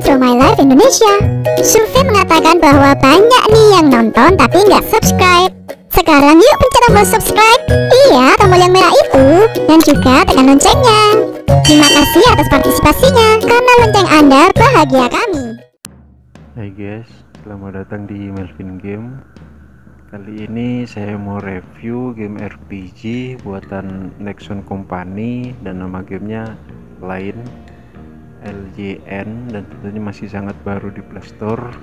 Draw My Life Indonesia. Survei mengatakan bahwa banyak nih yang nonton tapi nggak subscribe. Sekarang yuk pencet tombol subscribe. Iya, tombol yang merah itu. Dan juga tekan loncengnya. Terima kasih atas partisipasinya. Karena lonceng Anda bahagia kami. Hai guys, selamat datang di Melvin Game. Kali ini saya mau review game RPG buatan Nexon Company dan nama gamenya lain LJN dan tentunya masih sangat baru di Playstore.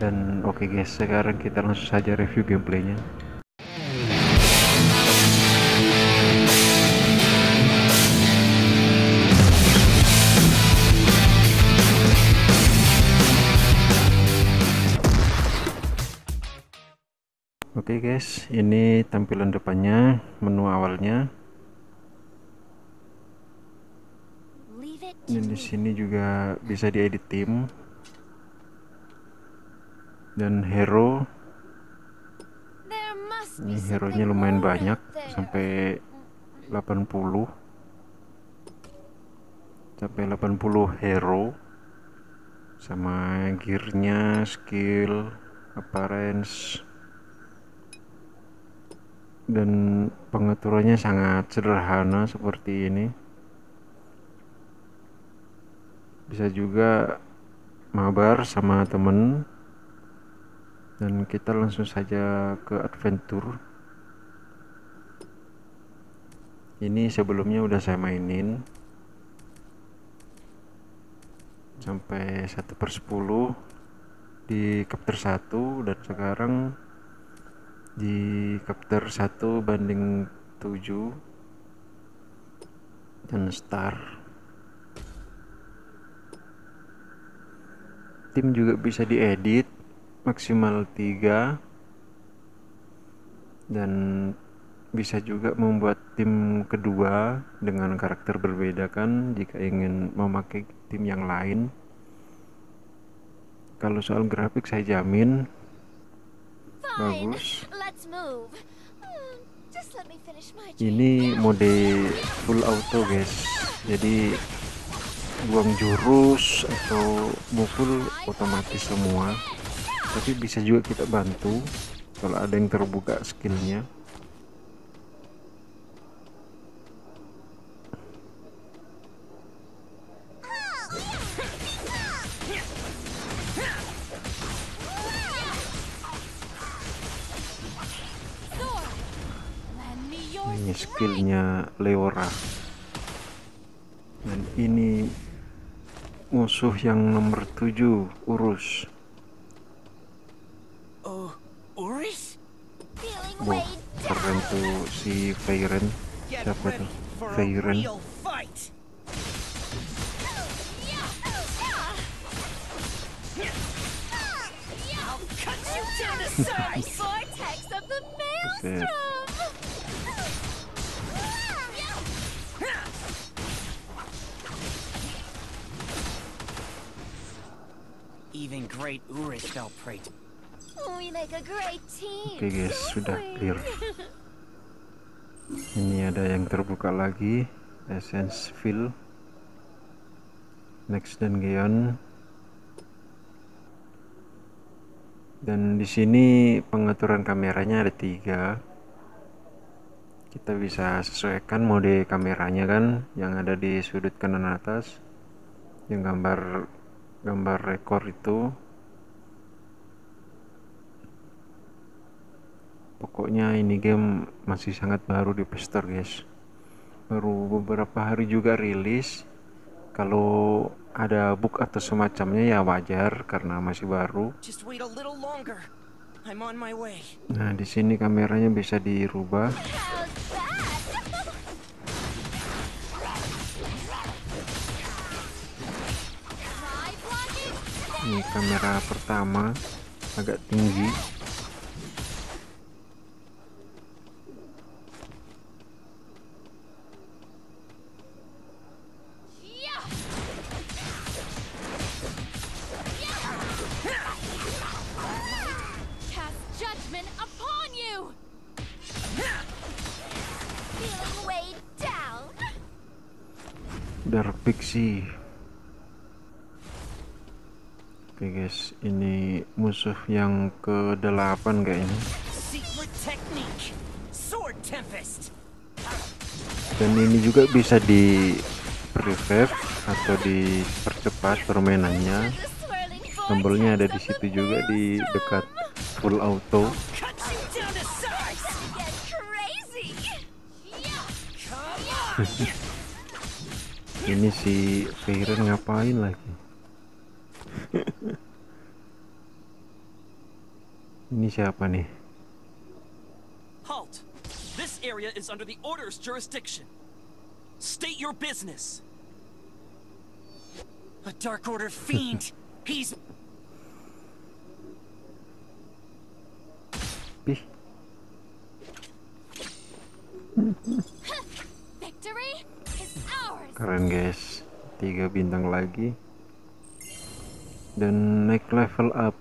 Dan oke okay guys, sekarang kita langsung saja review gameplaynya. Oke okay guys, ini tampilan depannya, menu awalnya. Dan di sini juga bisa diedit tim. Dan hero. Ini hero nya lumayan banyak, sampai 80. Sampai 80 hero. Sama gearnya, skill, appearance dan pengaturannya sangat sederhana seperti ini bisa juga mabar sama temen. Dan kita langsung saja ke adventure. Ini sebelumnya udah saya mainin. Sampai 1 per 10 di chapter 1 dan sekarang di chapter 1 banding 7 dan star tim juga bisa diedit maksimal 3 dan bisa juga membuat tim kedua dengan karakter berbeda kan jika ingin memakai tim yang lain. Kalau soal grafik saya jamin bagus. Hmm, ini mode full auto guys. Jadi buang jurus atau mukul otomatis semua. Tapi bisa juga kita bantu kalau ada yang terbuka skillnya. Ini skillnya Leora. Dan ini musuh yang nomor 7 Urus. Oh Urus? Wah, keren tuh si Fairen siapa tuh? Fairen Buset. Even great Urus fell prey to We make a great team. Oke guys, sudah clear. Ini ada yang terbuka lagi, Essence Fill, Next dan Geon. Dan di sini pengaturan kameranya ada tiga. Kita bisa sesuaikan mode kameranya kan, yang ada di sudut kanan atas, yang gambar gambar rekor itu pokoknya ini game masih sangat baru di Playstore guys. Baru beberapa hari juga rilis. Kalau ada bug atau semacamnya ya wajar karena masih baru. Nah di sini kameranya bisa dirubah. Ini kamera pertama agak tinggi Dark Pixie Oke guys, ini musuh yang ke-8 kayaknya. Secret technique. Sword Tempest. Dan ini juga bisa di revive atau dipercepat permainannya. Tombolnya ada di situ juga di dekat full auto. Ini si Feiren ngapain lagi? Ini siapa nih? Halt! This area is under the Order's jurisdiction. State your business. A Dark Order fiend. He's keren guys. Tiga bintang lagi. Dan naik level up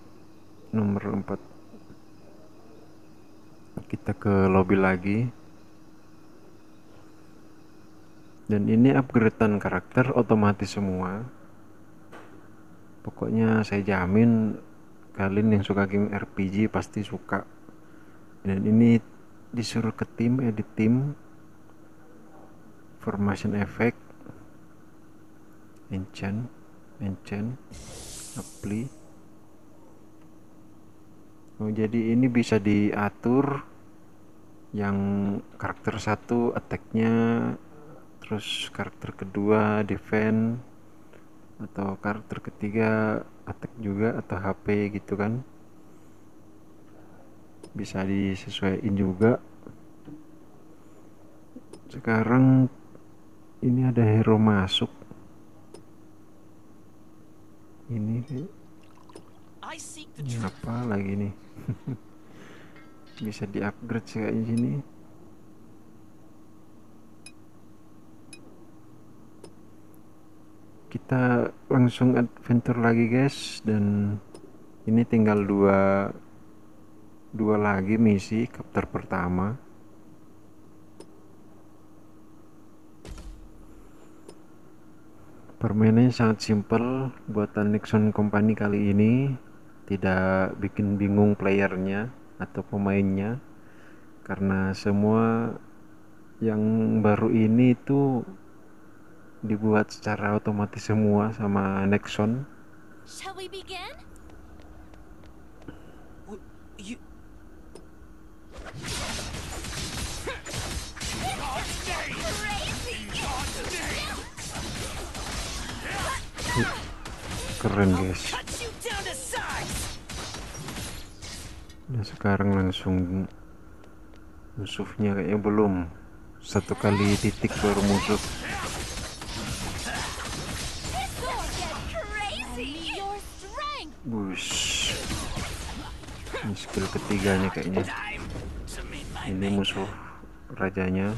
nomor 4. Kita ke lobby lagi. Dan ini upgradean karakter otomatis semua. Pokoknya saya jamin kalian yang suka game RPG pasti suka. Dan ini disuruh ke tim, edit tim, formation effect, enchant, enchant, apply. Oh, jadi ini bisa diatur yang karakter satu attack-nya terus karakter kedua defend atau karakter ketiga attack juga atau HP gitu kan bisa disesuaikan juga. Sekarang ini ada hero masuk. Ini kayak ini apa lagi nih? Bisa di upgrade sih kayaknya sini kita langsung adventure lagi guys. Dan ini tinggal dua dua lagi misi chapter pertama. Permainannya sangat simple buatan Nixon Company kali ini tidak bikin bingung playernya atau pemainnya. Karena semua yang baru ini itu dibuat secara otomatis semua sama Nexon Shall we begin? Keren guys. Nah sekarang langsung musuhnya kayaknya belum. Satu kali titik baru musuh! Bush. Ini skill ketiganya kayaknya. Ini musuh rajanya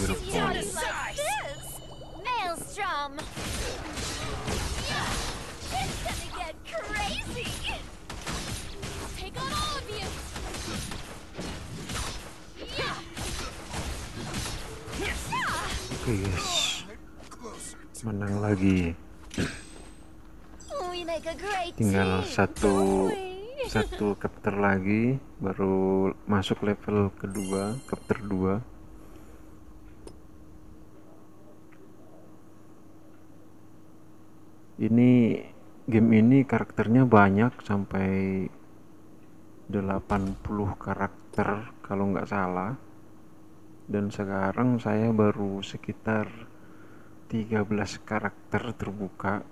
Beautiful. you down to like this! Maelstrom! It's gonna get crazy! I'll take on all of you! Oke guys menang lagi tinggal satu satu chapter lagi baru masuk level kedua chapter 2 ini game ini karakternya banyak sampai 80 karakter kalau nggak salah. Dan sekarang saya baru sekitar 13 karakter terbuka.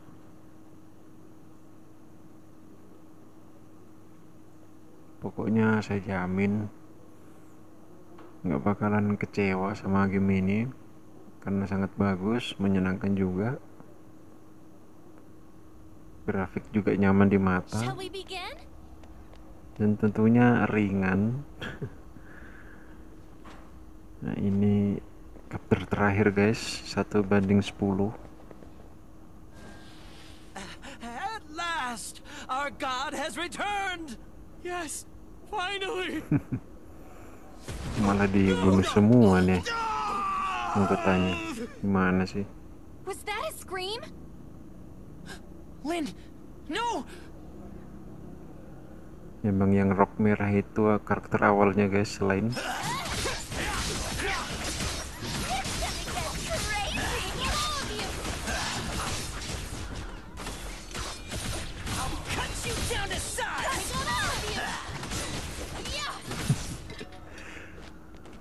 Pokoknya saya jamin nggak bakalan kecewa sama game ini karena sangat bagus menyenangkan juga grafik juga nyaman di mata. Dan tentunya ringan. Nah ini chapter terakhir guys. Satu banding 10 At last, our god has returned. Yes, finally. malah dibunuh semua nih. Anggotanya gimana sih? Was that a scream? No. emang yang rok merah itu uh, karakter awalnya guys selain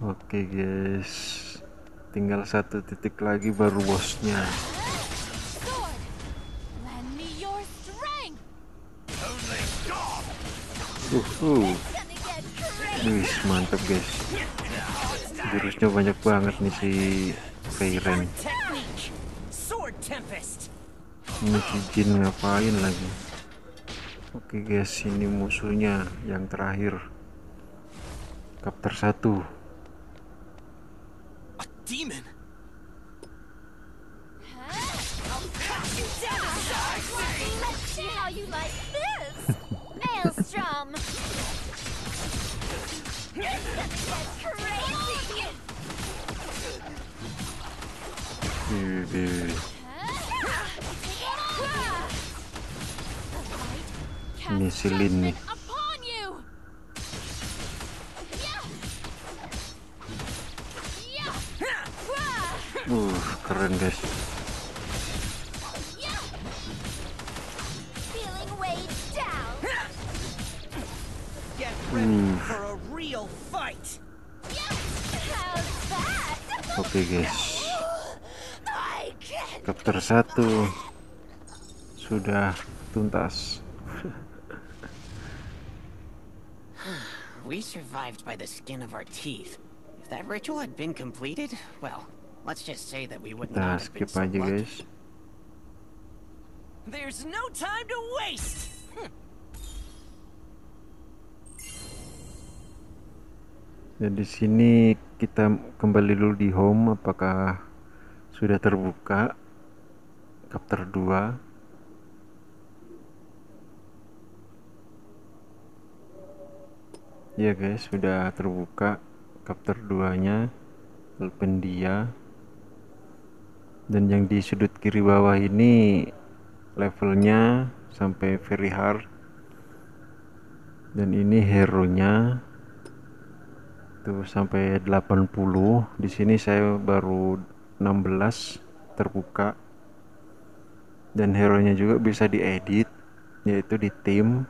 oke guys. Tinggal satu titik lagi baru bosnya uh, uh. Crazy! Wih, mantap guys jurusnya banyak banget nih si Feiren ini si Jin ngapain lagi oke guys ini musuhnya yang terakhir Kapter 1 A demon. Wih. Ini si Lin nih. Uh, keren guys Hmm. oke guys I Kapter 1 sudah tuntas We survived by the skin of our teeth. If that ritual had been completed, well, let's just say that we would kita not have been so aja lucky. guys There's no time to waste. dan di sini kita kembali dulu di home apakah sudah terbuka Kapter 2 ya guys sudah terbuka Kapter 2 nya Elpendia dan yang di sudut kiri bawah ini levelnya sampai very hard. Dan ini hero nya tuh sampai 80 di sini saya baru 16 terbuka dan hero nya juga bisa diedit yaitu di tim.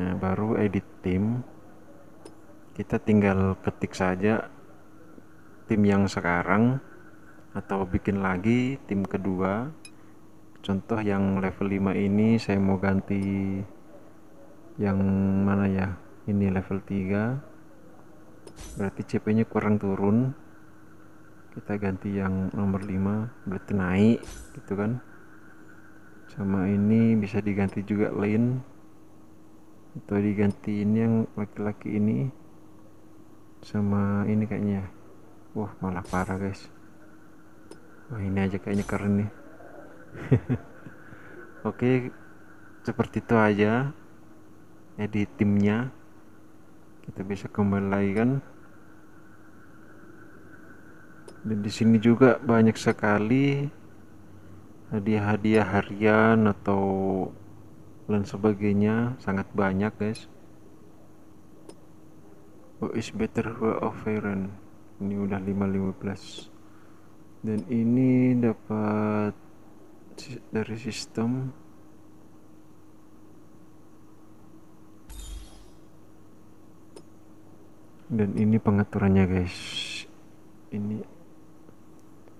Nah baru edit tim. Kita tinggal ketik saja tim yang sekarang atau bikin lagi tim kedua. Contoh yang level 5 ini saya mau ganti yang mana ya? Ini level 3 berarti CP nya kurang turun kita ganti yang nomor 5 berarti naik gitu kan. Sama ini bisa diganti juga lane atau diganti ini yang laki-laki ini. Sama ini kayaknya. Wah malah parah guys. Wah ini aja kayaknya keren nih. Oke seperti itu aja edit timnya. Kita bisa kembali lagi kan dan di sini juga banyak sekali hadiah-hadiah harian atau lain sebagainya. Sangat banyak guys. Oh is better for of iron? Ini udah 515 dan ini dapat dari sistem. Dan ini pengaturannya guys. Ini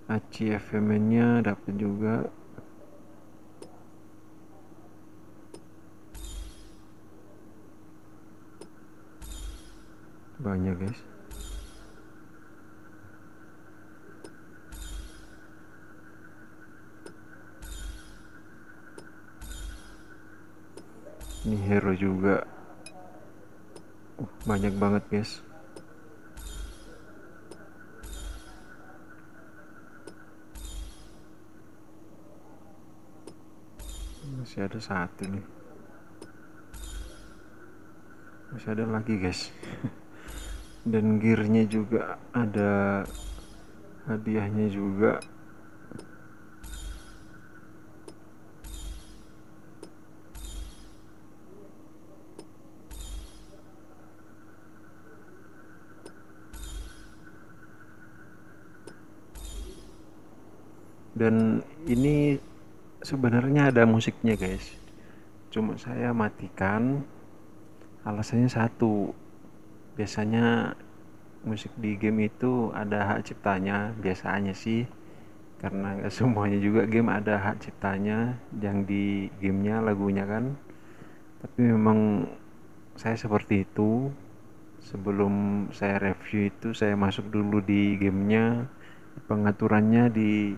ACFM nya dapat juga. Banyak guys. Ini hero juga. Uh, banyak banget guys masih ada satu nih. Masih ada lagi guys. Dan gearnya juga ada hadiahnya juga. Dan ini sebenarnya ada musiknya guys. Cuma saya matikan alasannya satu. Biasanya musik di game itu ada hak ciptanya biasanya sih. Karena semuanya juga game ada hak ciptanya yang di gamenya lagunya kan. Tapi memang saya seperti itu. Sebelum saya review itu saya masuk dulu di gamenya. Pengaturannya di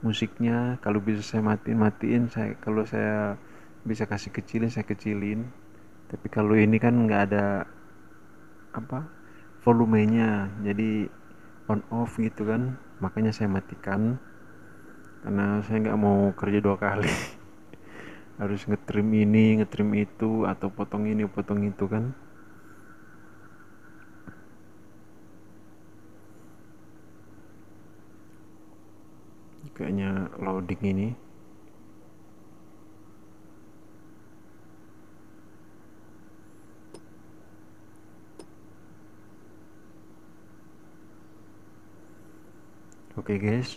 musiknya. Kalau bisa saya matiin matiin saya kalau saya bisa kasih kecilin saya kecilin. Tapi kalau ini kan nggak ada apa volumenya. Jadi on off gitu kan. Makanya saya matikan. Karena saya nggak mau kerja dua kali. Harus ngetrim ini ngetrim itu atau potong ini potong itu kan kayaknya loading ini. Oke okay guys.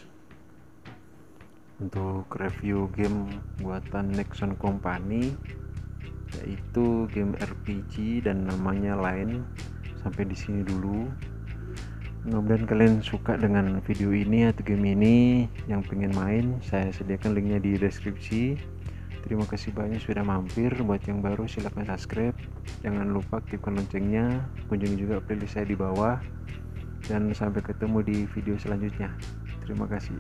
Untuk review game buatan Nexon Company Yaitu game RPG dan namanya lain. Sampai di sini dulu mudah-mudahan kalian suka dengan video ini atau game ini. Yang pengen main saya sediakan linknya di deskripsi. Terima kasih banyak sudah mampir. Buat yang baru silahkan subscribe. Jangan lupa aktifkan loncengnya. Kunjungi juga playlist saya di bawah. Dan sampai ketemu di video selanjutnya. Terima kasih